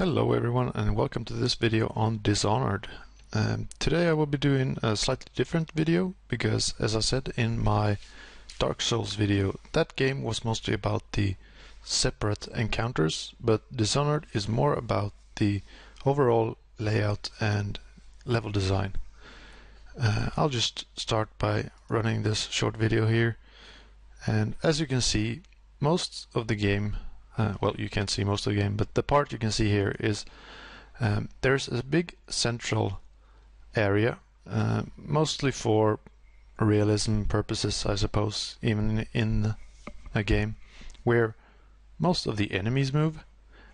Hello everyone and welcome to this video on Dishonored. Um, today I will be doing a slightly different video because as I said in my Dark Souls video that game was mostly about the separate encounters but Dishonored is more about the overall layout and level design. Uh, I'll just start by running this short video here and as you can see most of the game uh, well you can't see most of the game but the part you can see here is um, there's a big central area uh, mostly for realism purposes I suppose even in a game where most of the enemies move.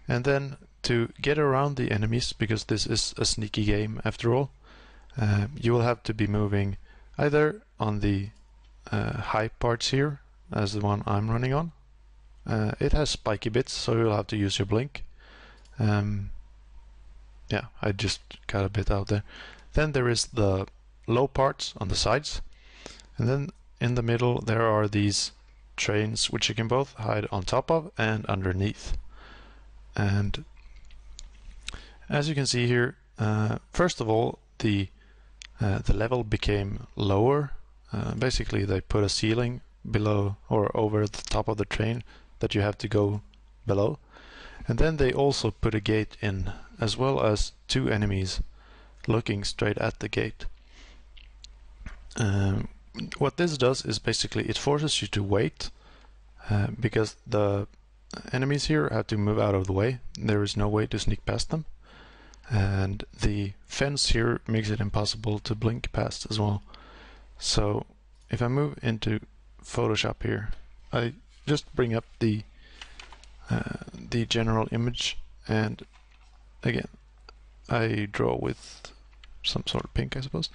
And then to get around the enemies because this is a sneaky game after all uh, you will have to be moving either on the uh, high parts here as the one I'm running on uh, it has spiky bits, so you'll have to use your blink. Um, yeah, I just got a bit out there. Then there is the low parts on the sides. And then in the middle there are these trains which you can both hide on top of and underneath. And as you can see here, uh, first of all, the uh, the level became lower. Uh, basically, they put a ceiling below or over the top of the train that you have to go below. And then they also put a gate in, as well as two enemies looking straight at the gate. Um, what this does is basically it forces you to wait uh, because the enemies here have to move out of the way. There is no way to sneak past them. And the fence here makes it impossible to blink past as well. So if I move into Photoshop here, I just bring up the uh, the general image and again I draw with some sort of pink I suppose.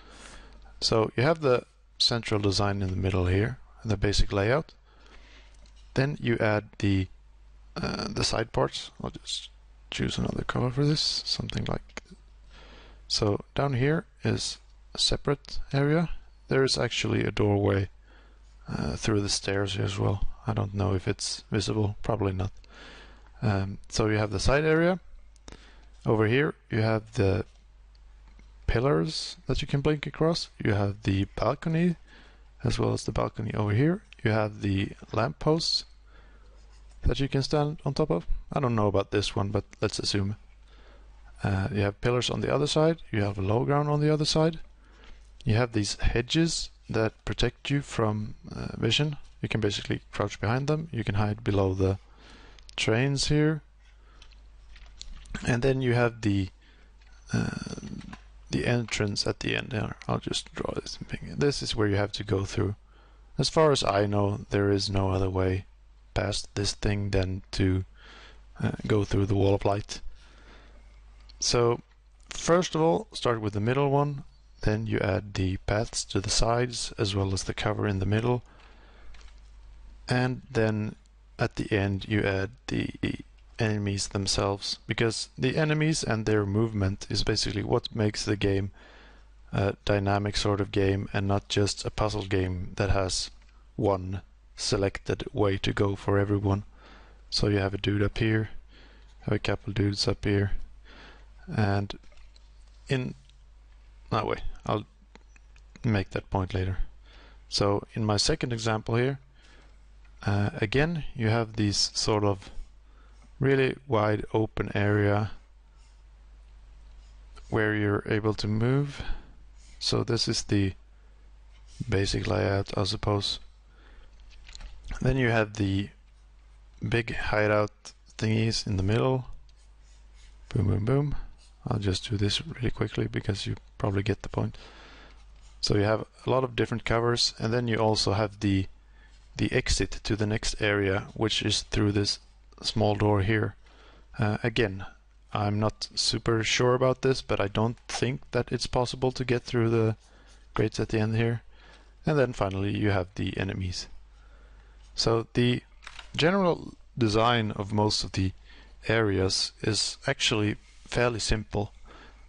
So you have the central design in the middle here the basic layout. Then you add the uh, the side parts. I'll just choose another color for this something like so down here is a separate area. There is actually a doorway uh, through the stairs as well I don't know if it's visible, probably not. Um, so you have the side area. Over here you have the pillars that you can blink across. You have the balcony as well as the balcony over here. You have the lampposts that you can stand on top of. I don't know about this one, but let's assume. Uh, you have pillars on the other side. You have a low ground on the other side. You have these hedges that protect you from uh, vision you can basically crouch behind them. You can hide below the trains here. And then you have the uh, the entrance at the end here. I'll just draw this thing. This is where you have to go through. As far as I know, there is no other way past this thing than to uh, go through the wall of light. So, first of all, start with the middle one. Then you add the paths to the sides as well as the cover in the middle and then at the end you add the enemies themselves because the enemies and their movement is basically what makes the game a dynamic sort of game and not just a puzzle game that has one selected way to go for everyone. So you have a dude up here, have a couple dudes up here, and in that way, I'll make that point later. So in my second example here, uh, again, you have this sort of really wide open area where you're able to move. So this is the basic layout, I suppose. Then you have the big hideout thingies in the middle. Boom, boom, boom. I'll just do this really quickly because you probably get the point. So you have a lot of different covers and then you also have the the exit to the next area, which is through this small door here. Uh, again, I'm not super sure about this, but I don't think that it's possible to get through the grates at the end here. And then finally you have the enemies. So the general design of most of the areas is actually fairly simple.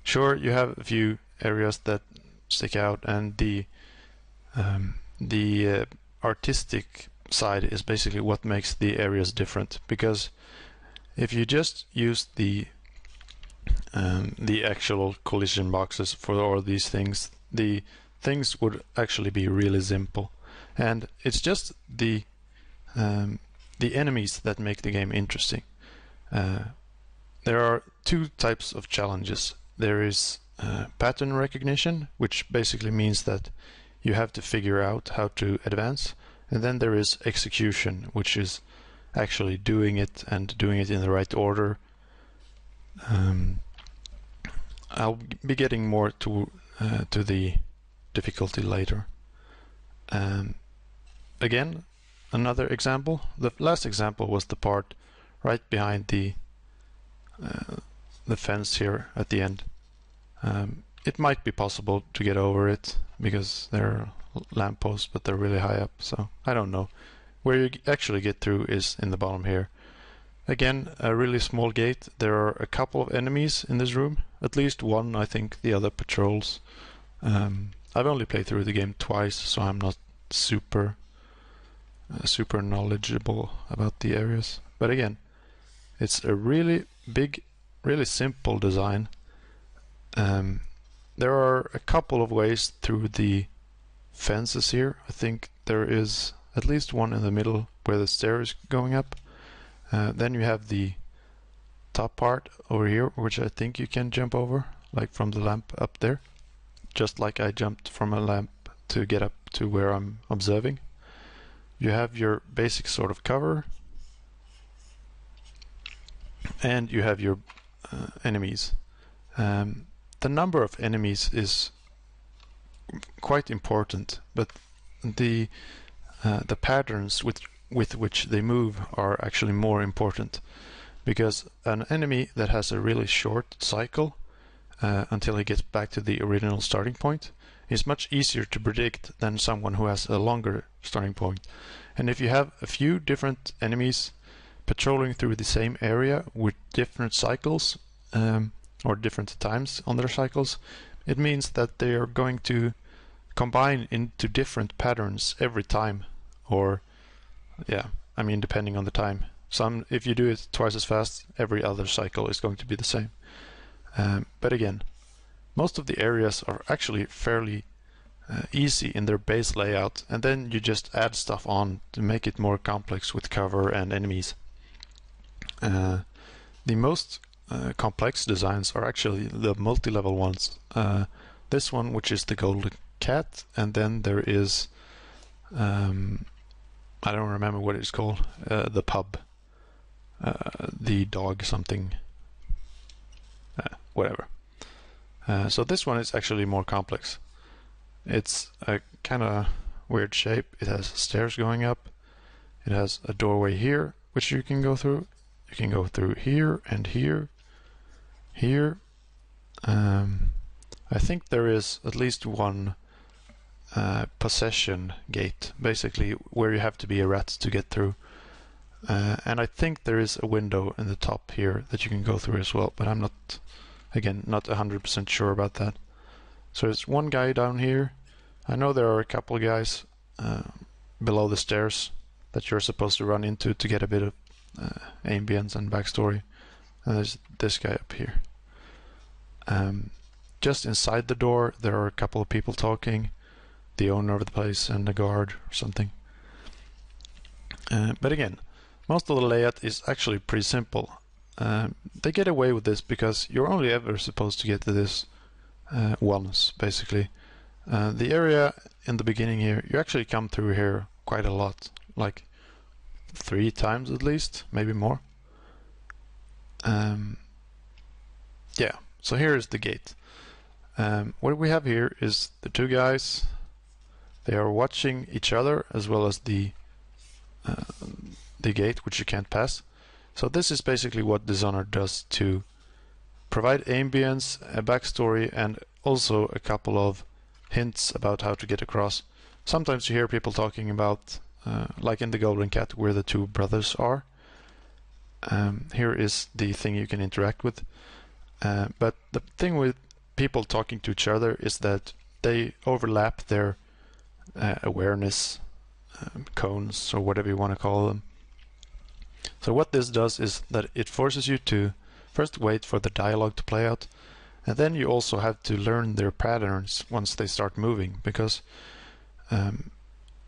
Sure, you have a few areas that stick out and the um, the uh, artistic side is basically what makes the areas different because if you just use the um, the actual collision boxes for all these things. The things would actually be really simple, and it's just the um, the enemies that make the game interesting. Uh, there are two types of challenges. There is uh, pattern recognition, which basically means that you have to figure out how to advance, and then there is execution, which is actually doing it and doing it in the right order. Um, I'll be getting more to uh, to the difficulty later. Um, again, another example. The last example was the part right behind the uh, the fence here at the end. Um, it might be possible to get over it because there are lampposts, but they're really high up, so I don't know. Where you actually get through is in the bottom here. Again, a really small gate. There are a couple of enemies in this room. At least one, I think. The other patrols. Um, I've only played through the game twice, so I'm not super uh, super knowledgeable about the areas. But again, it's a really big, really simple design. Um, there are a couple of ways through the fences here. I think there is at least one in the middle where the stair is going up. Uh, then you have the top part over here, which I think you can jump over, like from the lamp up there, just like I jumped from a lamp to get up to where I'm observing. You have your basic sort of cover, and you have your uh, enemies. Um, the number of enemies is quite important, but the uh, the patterns with with which they move are actually more important because an enemy that has a really short cycle uh, until he gets back to the original starting point is much easier to predict than someone who has a longer starting point. And if you have a few different enemies patrolling through the same area with different cycles um, or different times on their cycles, it means that they are going to combine into different patterns every time or yeah I mean depending on the time. Some if you do it twice as fast every other cycle is going to be the same. Um, but again most of the areas are actually fairly uh, easy in their base layout and then you just add stuff on to make it more complex with cover and enemies. Uh, the most uh, complex designs are actually the multi-level ones uh, this one which is the golden cat and then there is um, I don't remember what it's called. Uh, the pub. Uh, the dog something. Uh, whatever. So this one is actually more complex. It's a kind of weird shape. It has stairs going up. It has a doorway here, which you can go through. You can go through here and here, here. Um, I think there is at least one uh, possession gate, basically where you have to be a rat to get through. Uh, and I think there is a window in the top here that you can go through as well, but I'm not, again, not 100% sure about that. So there's one guy down here. I know there are a couple guys uh, below the stairs that you're supposed to run into to get a bit of uh, ambience and backstory. And there's this guy up here. Um, just inside the door, there are a couple of people talking the owner of the place and the guard or something. Uh, but again, most of the layout is actually pretty simple. Um, they get away with this because you're only ever supposed to get to this uh, once, basically. Uh, the area in the beginning here, you actually come through here quite a lot, like three times at least, maybe more. Um, yeah, so here is the gate. Um, what we have here is the two guys they are watching each other as well as the uh, the gate which you can't pass. So this is basically what Dishonored does to provide ambience, a backstory, and also a couple of hints about how to get across. Sometimes you hear people talking about, uh, like in the Golden Cat, where the two brothers are. Um, here is the thing you can interact with. Uh, but the thing with people talking to each other is that they overlap their uh, awareness um, cones or whatever you want to call them. So what this does is that it forces you to first wait for the dialogue to play out, and then you also have to learn their patterns once they start moving, because um,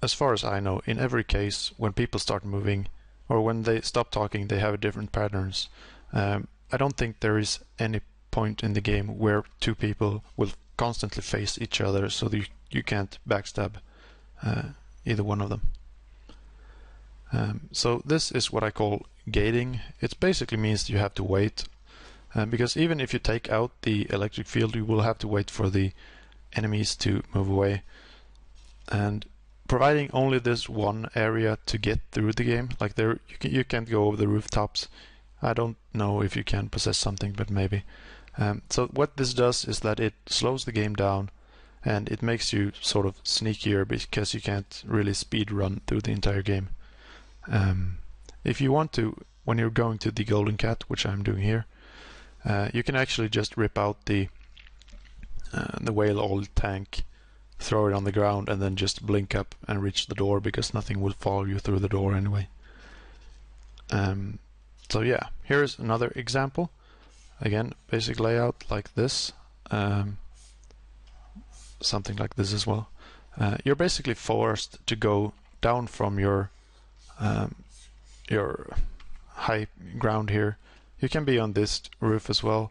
as far as I know, in every case, when people start moving or when they stop talking, they have different patterns. Um, I don't think there is any point in the game where two people will constantly face each other so you, you can't backstab uh, either one of them. Um, so this is what I call gating. It basically means you have to wait uh, because even if you take out the electric field you will have to wait for the enemies to move away and providing only this one area to get through the game. Like there you, can, you can't go over the rooftops. I don't know if you can possess something but maybe. Um, so what this does is that it slows the game down and it makes you sort of sneakier because you can't really speed run through the entire game. Um, if you want to when you're going to the golden cat which I'm doing here uh, you can actually just rip out the uh, the whale oil tank throw it on the ground and then just blink up and reach the door because nothing will follow you through the door anyway. Um, so yeah, here's another example. Again, basic layout like this. Um, something like this as well. Uh, you're basically forced to go down from your um, your high ground here. You can be on this roof as well.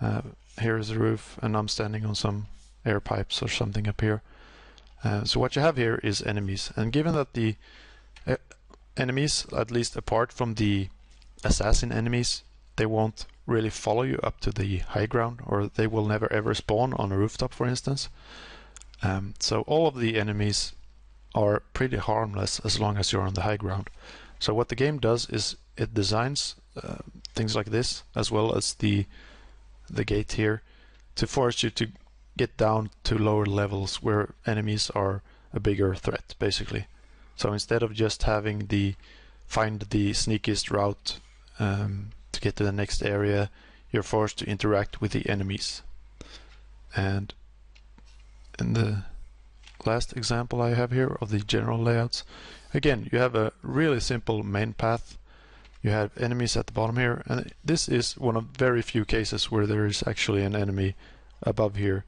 Uh, here is a roof and I'm standing on some air pipes or something up here. Uh, so what you have here is enemies and given that the uh, enemies, at least apart from the assassin enemies, they won't really follow you up to the high ground or they will never ever spawn on a rooftop for instance. Um, so all of the enemies are pretty harmless as long as you're on the high ground. So what the game does is it designs uh, things like this as well as the the gate here to force you to get down to lower levels where enemies are a bigger threat, basically. So instead of just having the find the sneakiest route um, to get to the next area, you're forced to interact with the enemies. And in the last example I have here of the general layouts, again, you have a really simple main path. You have enemies at the bottom here, and this is one of very few cases where there is actually an enemy above here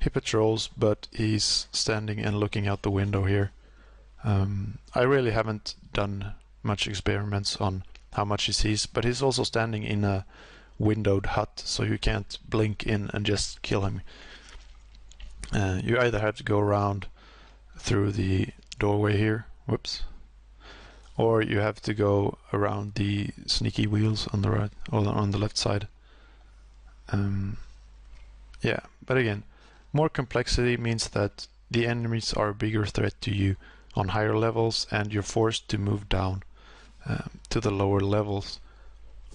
he patrols, but he's standing and looking out the window here. Um, I really haven't done much experiments on how much he sees, but he's also standing in a windowed hut, so you can't blink in and just kill him. Uh, you either have to go around through the doorway here, whoops, or you have to go around the sneaky wheels on the right or on the left side. Um, yeah, but again, more complexity means that the enemies are a bigger threat to you on higher levels and you're forced to move down um, to the lower levels.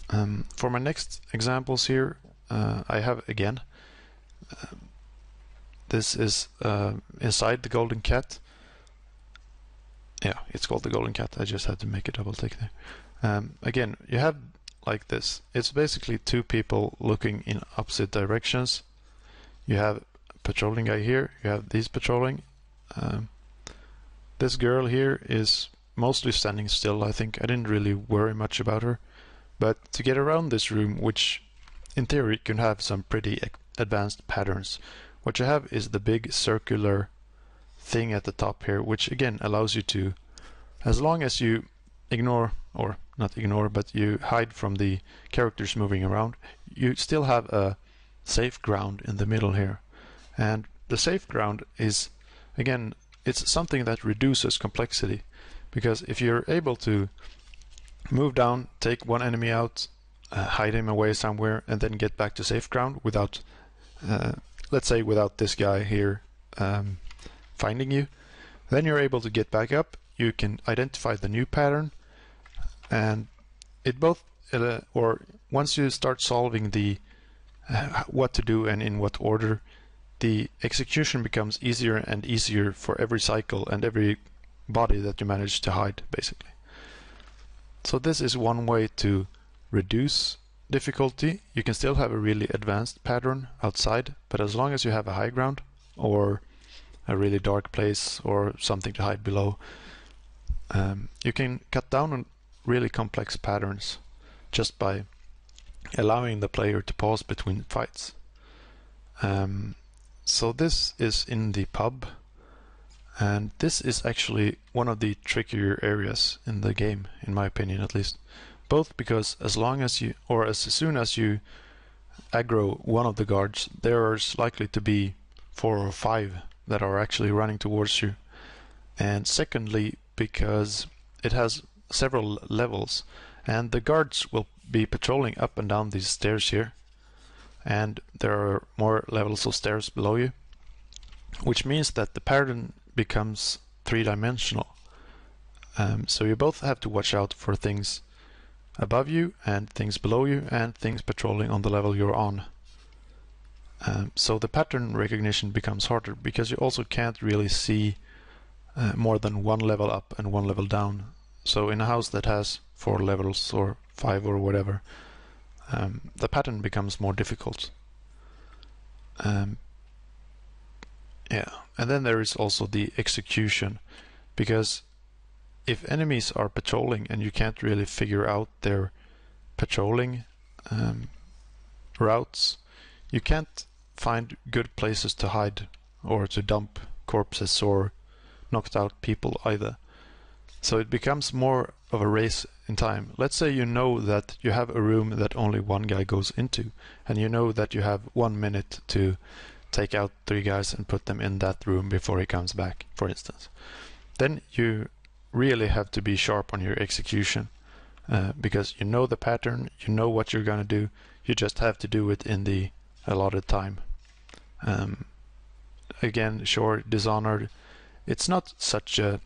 Um, for my next examples here, uh, I have again, uh, this is uh, inside the golden cat. Yeah, it's called the golden cat. I just had to make a double take there. Um, again, you have like this. It's basically two people looking in opposite directions. You have patrolling guy here. You have these patrolling. Um, this girl here is mostly standing still, I think. I didn't really worry much about her. But to get around this room, which in theory can have some pretty advanced patterns, what you have is the big circular thing at the top here, which again allows you to, as long as you ignore, or not ignore, but you hide from the characters moving around, you still have a safe ground in the middle here. And the safe ground is, again, it's something that reduces complexity. Because if you're able to move down, take one enemy out, uh, hide him away somewhere, and then get back to safe ground without, uh, let's say, without this guy here um, finding you, then you're able to get back up. You can identify the new pattern, and it both, uh, or once you start solving the uh, what to do and in what order, the execution becomes easier and easier for every cycle and every body that you manage to hide, basically. So this is one way to reduce difficulty. You can still have a really advanced pattern outside, but as long as you have a high ground or a really dark place or something to hide below, um, you can cut down on really complex patterns just by allowing the player to pause between fights. Um, so this is in the pub, and this is actually one of the trickier areas in the game, in my opinion at least. Both because as long as you, or as soon as you aggro one of the guards, there is likely to be four or five that are actually running towards you. And secondly, because it has several levels, and the guards will be patrolling up and down these stairs here. And there are more levels of stairs below you, which means that the pattern becomes three-dimensional. Um, so you both have to watch out for things above you and things below you and things patrolling on the level you're on. Um, so the pattern recognition becomes harder because you also can't really see uh, more than one level up and one level down. So in a house that has four levels or five or whatever, um, the pattern becomes more difficult. Um, yeah, and then there is also the execution, because if enemies are patrolling and you can't really figure out their patrolling um, routes, you can't find good places to hide or to dump corpses or knocked out people either. So it becomes more of a race in time. Let's say you know that you have a room that only one guy goes into, and you know that you have one minute to take out three guys and put them in that room before he comes back, for instance. Then you really have to be sharp on your execution uh, because you know the pattern, you know what you're going to do, you just have to do it in the allotted time. Um, again, sure, Dishonored, it's not such a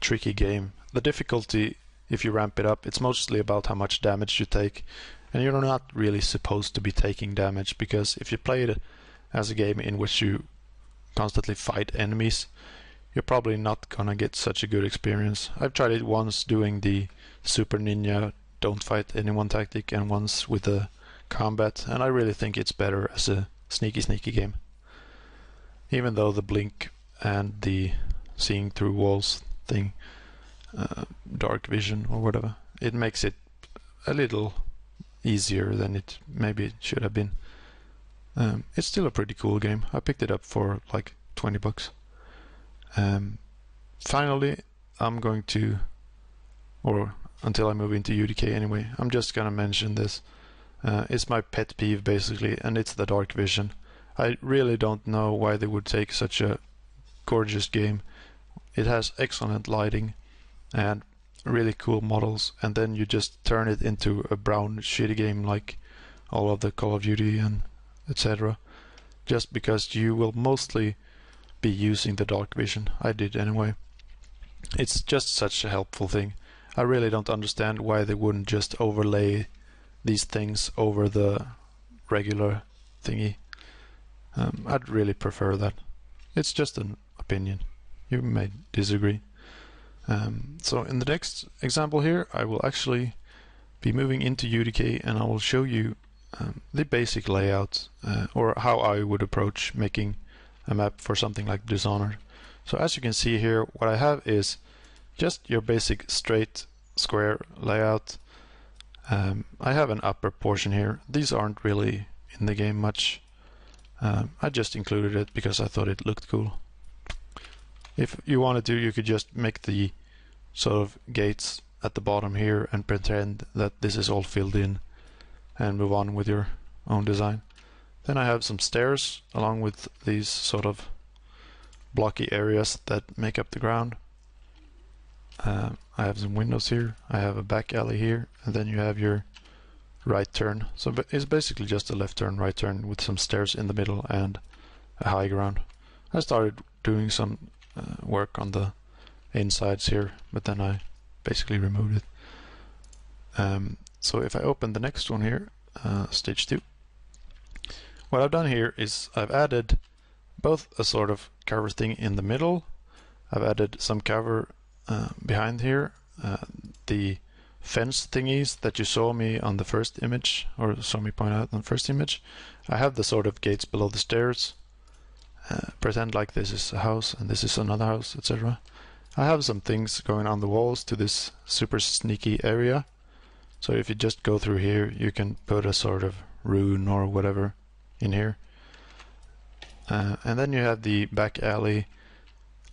tricky game. The difficulty, if you ramp it up, it's mostly about how much damage you take. And you're not really supposed to be taking damage because if you play it as a game in which you constantly fight enemies, you're probably not gonna get such a good experience. I've tried it once doing the Super Ninja don't fight anyone tactic and once with the combat, and I really think it's better as a sneaky sneaky game. Even though the blink and the seeing through walls thing, uh, dark vision or whatever, it makes it a little easier than it maybe it should have been. Um, it's still a pretty cool game. I picked it up for like 20 bucks. Um, finally, I'm going to, or until I move into UDK anyway, I'm just gonna mention this. Uh, it's my pet peeve basically, and it's the dark vision. I really don't know why they would take such a gorgeous game. It has excellent lighting and really cool models, and then you just turn it into a brown shitty game like all of the Call of Duty and etc. Just because you will mostly be using the dark vision. I did anyway. It's just such a helpful thing. I really don't understand why they wouldn't just overlay these things over the regular thingy. Um, I'd really prefer that. It's just an opinion. You may disagree. Um, so in the next example here, I will actually be moving into UDK and I will show you um, the basic layout uh, or how I would approach making a map for something like Dishonored. So as you can see here, what I have is just your basic straight square layout. Um, I have an upper portion here. These aren't really in the game much. Um, I just included it because I thought it looked cool. If you wanted to, you could just make the sort of gates at the bottom here and pretend that this is all filled in and move on with your own design. Then I have some stairs along with these sort of blocky areas that make up the ground. Uh, I have some windows here, I have a back alley here, and then you have your right turn. So it's basically just a left turn, right turn with some stairs in the middle and a high ground. I started doing some uh, work on the insides here, but then I basically removed it. Um, so if I open the next one here, uh, stage 2, what I've done here is I've added both a sort of cover thing in the middle, I've added some cover uh, behind here, uh, the fence thingies that you saw me on the first image, or saw me point out on the first image. I have the sort of gates below the stairs. Uh, pretend like this is a house and this is another house, etc. I have some things going on the walls to this super sneaky area. So if you just go through here, you can put a sort of rune or whatever in here. Uh, and then you have the back alley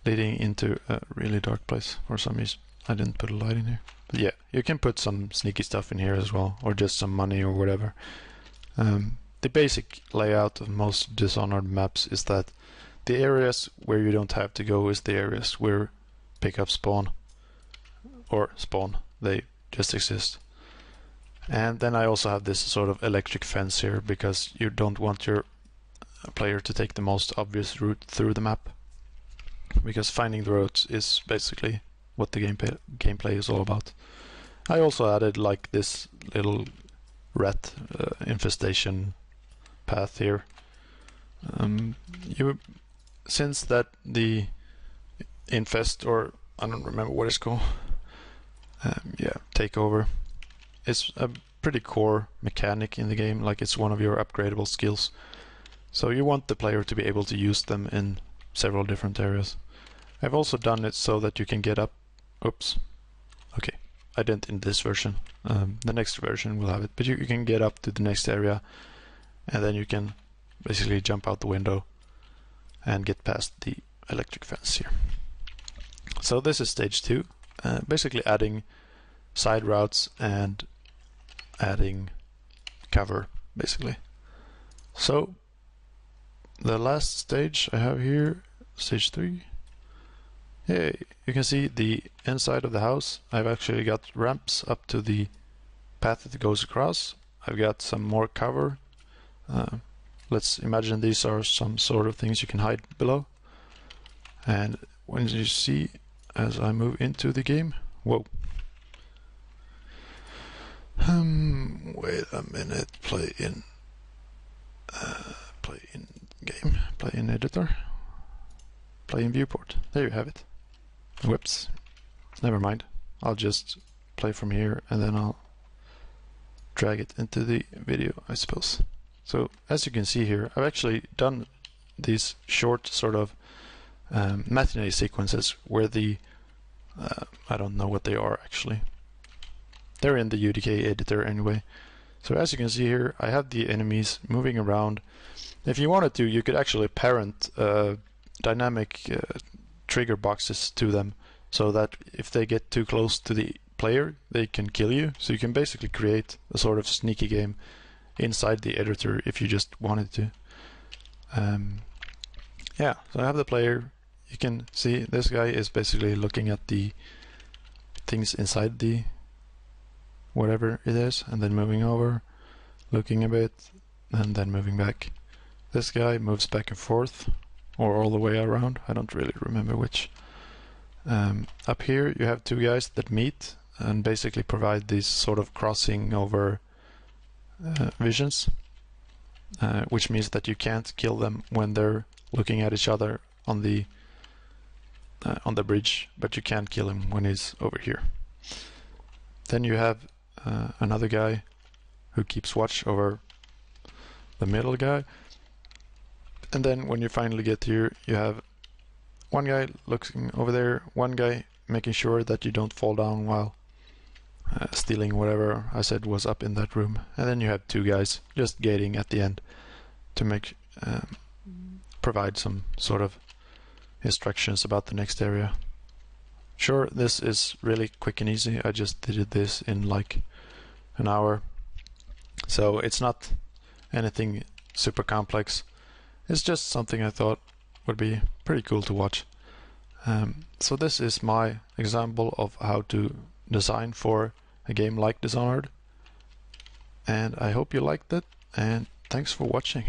leading into a really dark place for some reason. I didn't put a light in here. But yeah, you can put some sneaky stuff in here as well, or just some money or whatever. Um, the basic layout of most Dishonored maps is that the areas where you don't have to go is the areas where pickups spawn. Or spawn, they just exist. And then I also have this sort of electric fence here because you don't want your player to take the most obvious route through the map. Because finding the roads is basically what the gameplay gameplay is all about. I also added like this little rat uh, infestation path here. Um, you since that the infest or I don't remember what it's called. Um, yeah, takeover. It's a pretty core mechanic in the game, like it's one of your upgradable skills. So you want the player to be able to use them in several different areas. I've also done it so that you can get up. Oops. Okay, I didn't in this version. Um, the next version will have it, but you, you can get up to the next area, and then you can basically jump out the window and get past the electric fence here. So this is stage two, uh, basically adding side routes and adding cover basically. So the last stage I have here, stage three. Yeah, you can see the inside of the house. I've actually got ramps up to the path that goes across. I've got some more cover. Uh, let's imagine these are some sort of things you can hide below. And when you see as I move into the game, whoa. Um, wait a minute, play in, uh, play in game, play in editor, play in viewport. There you have it. Whoops, never mind. I'll just play from here and then I'll drag it into the video, I suppose. So as you can see here, I've actually done these short sort of um, matinee sequences where the uh, I don't know what they are actually. They're in the UDK editor anyway. So as you can see here, I have the enemies moving around. If you wanted to, you could actually parent uh, dynamic uh, trigger boxes to them so that if they get too close to the player, they can kill you. So you can basically create a sort of sneaky game inside the editor if you just wanted to. Um, yeah, so I have the player. You can see this guy is basically looking at the things inside the whatever it is and then moving over, looking a bit, and then moving back. This guy moves back and forth or all the way around. I don't really remember which. Um, up here you have two guys that meet and basically provide this sort of crossing over uh, visions, uh, which means that you can't kill them when they're looking at each other on the uh, on the bridge, but you can kill him when he's over here. Then you have uh, another guy who keeps watch over the middle guy. And then when you finally get here, you have one guy looking over there, one guy making sure that you don't fall down while uh, stealing whatever I said was up in that room. And then you have two guys just gating at the end to make um, provide some sort of instructions about the next area. Sure, this is really quick and easy. I just did this in like an hour. So it's not anything super complex. It's just something I thought would be pretty cool to watch. Um, so this is my example of how to design for a game like Dishonored. And I hope you liked it and thanks for watching.